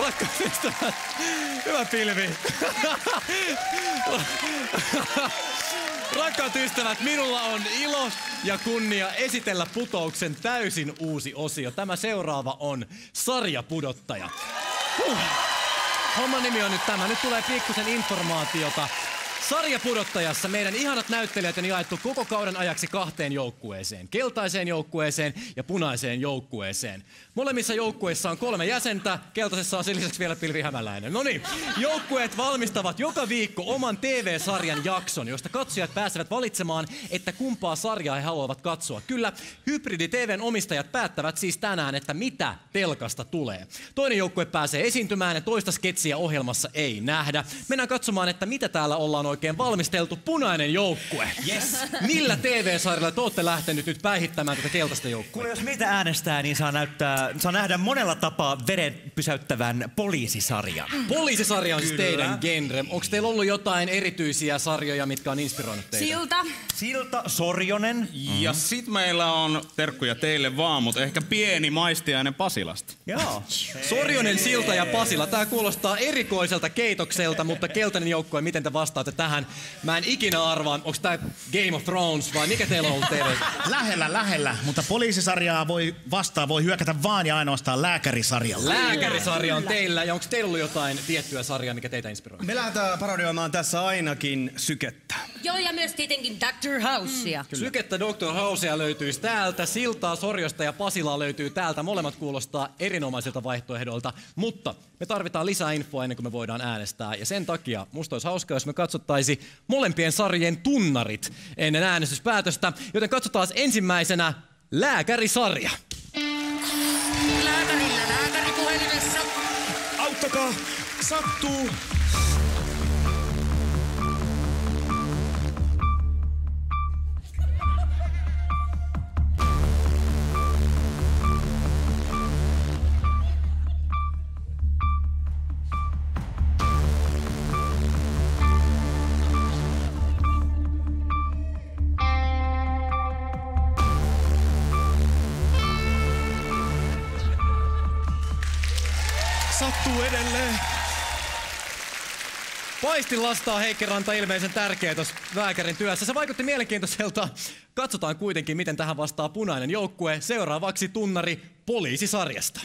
Rakkaat ystävät, hyvä pilvi. Rakkaat ystävät, minulla on ilo ja kunnia esitellä putouksen täysin uusi osio. Tämä seuraava on sarjapudottaja. Huh. Homman nimi on nyt tämä. Nyt tulee pikkusen informaatiota. Sarjapudottajassa meidän ihanat näyttelijät on jaettu koko kauden ajaksi kahteen joukkueeseen. Keltaiseen joukkueeseen ja punaiseen joukkueeseen. Molemmissa joukkueissa on kolme jäsentä, keltaisessa on sen lisäksi vielä Pilvi Hämäläinen. No niin, joukkueet valmistavat joka viikko oman TV-sarjan jakson, josta katsojat pääsevät valitsemaan, että kumpaa sarjaa he haluavat katsoa. Kyllä, Hybridi TVn omistajat päättävät siis tänään, että mitä telkasta tulee. Toinen joukkue pääsee esiintymään ja toista sketsiä ohjelmassa ei nähdä. Mennään katsomaan, että mitä täällä ollaan oikein valmisteltu. Punainen joukkue. Yes. Millä TV-sarjalla te olette lähtenyt nyt päihittämään tätä keltaista joukkuetta? Kuule, jos meitä äänestää, niin saa, näyttää, saa nähdä monella tapaa veren pysäyttävän poliisisarjan. Poliisisarja on siis Kyllä. teidän genre. Onko teillä ollut jotain erityisiä sarjoja, mitkä on inspiroinut teitä? Silta. Silta Sorjonen. Ja sit meillä on terkkuja teille vaan, mutta ehkä pieni maistiainen Pasilasta. Joo. Sorjonen, Silta ja Pasila. Tää kuulostaa erikoiselta keitokselta, mutta keltainen joukkue, miten te vastaatte tähän? Mä en ikinä arvaa, onko tää Game of Thrones vai mikä teillä on ollut TV? Lähellä, lähellä, mutta poliisisarjaa voi vastaan voi hyökätä vaan ja ainoastaan lääkärisarjalla. Lääkärisarja on teillä, ja onko teillä ollut jotain tiettyä sarjaa, mikä teitä inspiroi? Me lähdetään parodioimaan tässä ainakin sykettä. Joo, ja myös tietenkin Dr. Housea. Mm. Sykettä Dr. Housea löytyisi täältä, Siltaa, Sorjosta ja Pasilaa löytyy täältä. Molemmat kuulostaa erinomaisilta vaihtoehdolta, mutta me tarvitaan lisää infoa ennen kuin me voidaan äänestää. Ja sen takia musta olisi hauskaa, jos me katsottaisi molempien sarjien tunnarit ennen äänestyspäätöstä. Joten katsotaan ensimmäisenä lääkärisarja. Lääkärillä lääkäri puhelimessa. Auttakaa! Sattuu! Sattuu edelleen. Paistin lastaa Heikki Ranta ilmeisen tärkeä tuossa lääkärin työssä. Se vaikutti mielenkiintoiselta. Katsotaan kuitenkin, miten tähän vastaa punainen joukkue. Seuraavaksi tunnari poliisisarjasta.